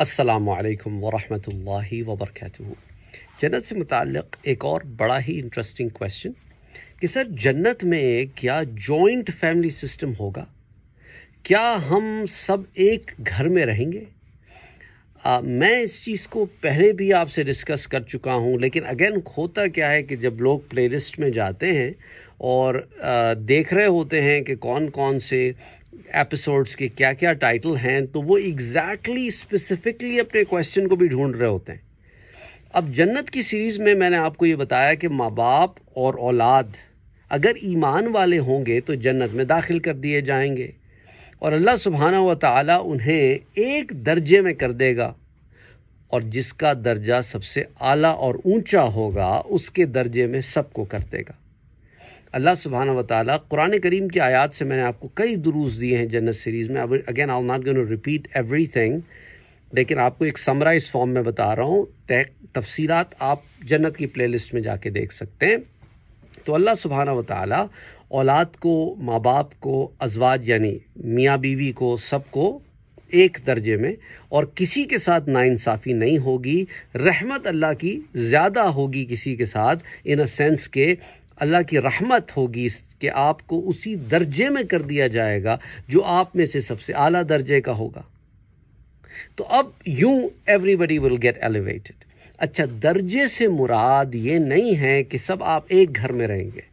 असलकम वरहमतुल्लाहि वबरकातुहू जन्नत से मुतक़ एक और बड़ा ही इंटरेस्टिंग क्वेश्चन कि सर जन्नत में क्या जॉइंट फैमिली सिस्टम होगा? क्या हम सब एक घर में रहेंगे? आ, मैं इस चीज़ को पहले भी आपसे डिस्कस कर चुका हूँ लेकिन अगेन होता क्या है कि जब लोग प्लेलिस्ट में जाते हैं और आ, देख रहे होते हैं कि कौन कौन से एपिसोड्स के क्या क्या टाइटल हैं तो वो एग्जैक्टली स्पेसिफिकली अपने क्वेश्चन को भी ढूंढ रहे होते हैं। अब जन्नत की सीरीज़ में मैंने आपको ये बताया कि माँ बाप और औलाद, अगर ईमान वाले होंगे तो जन्नत में दाखिल कर दिए जाएँगे। और अल्लाह सुबहाना व ताली उन्हें एक दर्जे में कर देगा। और जिसका दर्जा सबसे आला और ऊँचा होगा, उसके दर्जे में सबको कर देगा। अल्लाह सुबहाना व ताली कुरान करीम की आयात से मैंने आपको कई दुरूस दिए हैं जन्नत सीरीज़ में। Again I not to repeat everything लेकिन आपको एक समराइज फॉर्म में बता रहा हूँ। तफसीलात आप जन्नत की प्लेलिस्ट में जाके देख सकते हैं। तो अल्लाह सुबहाना व ताली औलाद को माँ बाप को, अजवाज यानी मियाँ बीवी को सबको एक दर्जे में, और किसी के साथ नाइंसाफ़ी नहीं होगी, रहमत अल्लाह की ज़्यादा होगी किसी के साथ इन अ सेंस के अल्लाह की रहमत होगी कि आपको उसी दर्जे में कर दिया जाएगा, जो आप में से सबसे आला दर्जे का होगा। तो अब यूँ एवरीबडी विल गेट एलिवेटेड अच्छा दर्जे से मुराद ये नहीं है कि सब आप एक घर में रहेंगे।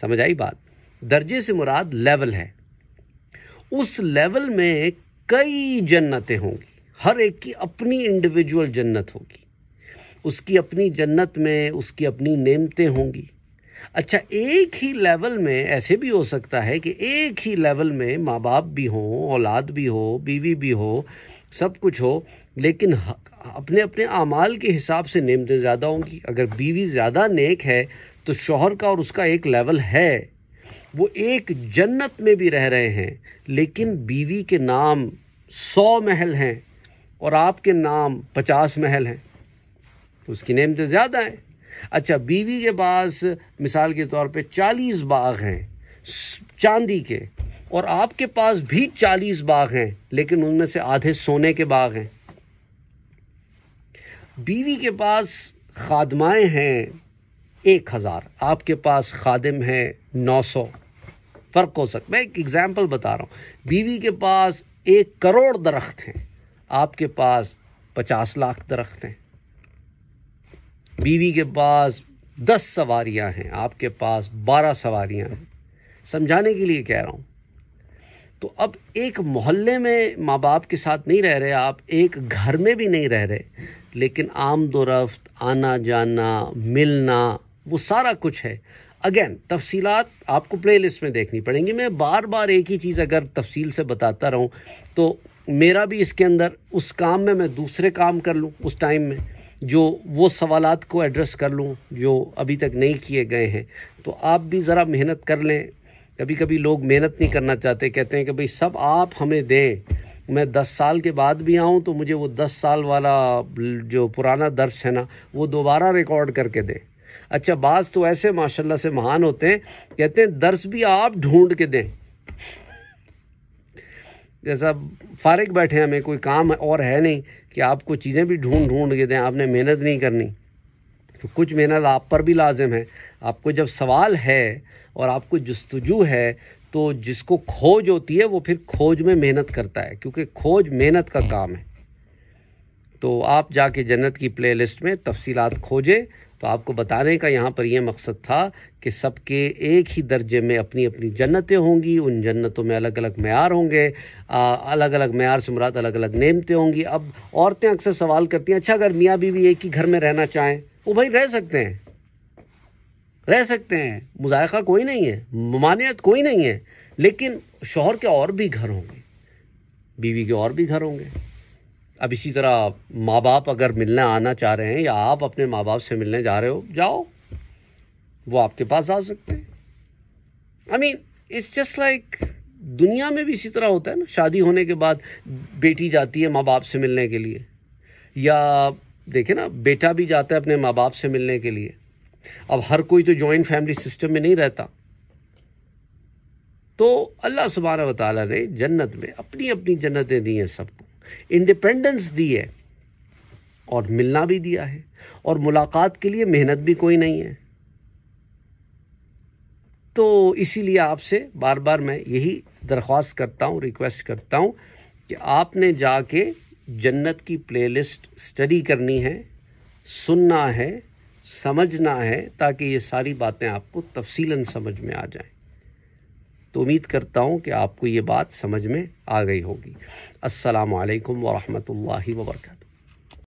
समझ आई बात? दर्जे से मुराद लेवल है। उस लेवल में कई जन्नतें होंगी। हर एक की अपनी इंडिविजुअल जन्नत होगी। उसकी अपनी जन्नत में उसकी अपनी नेमतें होंगी। अच्छा एक ही लेवल में ऐसे भी हो सकता है कि एक ही लेवल में माँ बाप भी हों, औलाद भी हो, बीवी भी हो, सब कुछ हो, लेकिन अपने अपने अमाल के हिसाब से नेमतें ज़्यादा होंगी। अगर बीवी ज़्यादा नेक है तो शोहर का और उसका एक लेवल है। वो एक जन्नत में भी रह रहे हैं, लेकिन बीवी के नाम सौ महल हैं और आपके नाम पचास महल हैं। उसकी नेमतें ज़्यादा हैं। अच्छा बीवी के पास मिसाल के तौर पे चालीस बाग हैं, चांदी के, और आपके पास भी चालीस बाग हैं, लेकिन उनमें से आधे सोने के बाग हैं। बीवी के पास खादमाएँ हैं एक हज़ार, आपके पास खादिम है नौ सौ। फ़र्क हो सकता मैं एक एग्ज़ाम्पल बता रहा हूँ। बीवी के पास एक करोड़ दरख्त हैं, आपके पास पचास लाख दरख्त हैं। बीवी के पास दस सवारियाँ हैं, आपके पास बारह सवारियाँ हैं। समझाने के लिए कह रहा हूँ। तो अब एक मोहल्ले में माँ बाप के साथ नहीं रह रहे, आप एक घर में भी नहीं रह रहे, लेकिन आम दोरफ्त आना जाना मिलना, वो सारा कुछ है। अगेन तफसीलात आपको प्लेलिस्ट में देखनी पड़ेंगी। मैं बार बार एक ही चीज़ अगर तफसील से बताता रहूँ तो मेरा भी इसके अंदर, उस काम में मैं दूसरे काम कर लूँ, उस टाइम में। जो वो सवालात को एड्रेस कर लूँ, जो अभी तक नहीं किए गए हैं तो आप भी ज़रा मेहनत कर लें। कभी कभी लोग मेहनत नहीं करना चाहते, कहते हैं कि भाई, सब आप हमें दें। मैं दस साल के बाद भी आऊँ तो मुझे वो दस साल वाला जो पुराना दर्श है ना, वो दोबारा रिकॉर्ड करके दें। अच्छा बाज तो ऐसे माशाल्लाह से महान होते हैं, कहते हैं, दर्श भी आप ढूंढ के दें। जैसा फारिग बैठे हैं, हमें कोई काम और है नहीं कि आपको चीज़ें भी ढूंढ ढूंढ के दें, आपने मेहनत नहीं करनी। तो कुछ मेहनत आप पर भी लाजिम है। आपको जब सवाल है और आपको जस्तजू है तो जिसको खोज होती है, वो फिर खोज में मेहनत करता है, क्योंकि खोज मेहनत का काम है। तो आप जाके जन्नत की प्लेलिस्ट में तफसीलात खोजें तो आपको बताने का यहाँ पर यह मकसद था कि सबके एक ही दर्जे में अपनी अपनी जन्नतें होंगी, उन जन्नतों में अलग अलग मैार होंगे अलग अलग मैार से मुराद अलग अलग नेमतें होंगी। अब औरतें अक्सर सवाल करती हैं अच्छा अगर मियाँ बीवी एक ही घर में रहना चाहें? वो भाई रह सकते हैं। रह सकते हैं। मुजायका कोई नहीं है ममानियत कोई नहीं है, लेकिन शोहर के और भी घर होंगे, बीवी के और भी घर होंगे। अब इसी तरह माँ बाप अगर मिलने आना चाह रहे हैं या आप अपने माँ बाप से मिलने जा रहे हो, जाओ। वो आपके पास आ सकते हैं। I mean it's just like दुनिया में भी इसी तरह होता है ना, शादी होने के बाद बेटी जाती है माँ बाप से मिलने के लिए। या देखे ना, बेटा भी जाता है अपने माँ बाप से मिलने के लिए। अब हर कोई तो जॉइंट फैमिली सिस्टम में नहीं रहता। तो अल्लाह सुबहाना वाली ने जन्नत में अपनी अपनी जन्नतें दी हैं सबको। इंडिपेंडेंस दी है और मिलना भी दिया है और मुलाकात के लिए मेहनत भी कोई नहीं है। तो इसीलिए आपसे बार बार मैं यही दरख्वास्त करता हूँ, रिक्वेस्ट करता हूँ कि आपने जाके जन्नत की प्लेलिस्ट स्टडी करनी है, सुनना है, समझना है, ताकि ये सारी बातें आपको तफसीलन समझ में आ जाएँ। तो उम्मीद करता हूँ कि आपको ये बात समझ में आ गई होगी। असलकम वालेकुम वर्का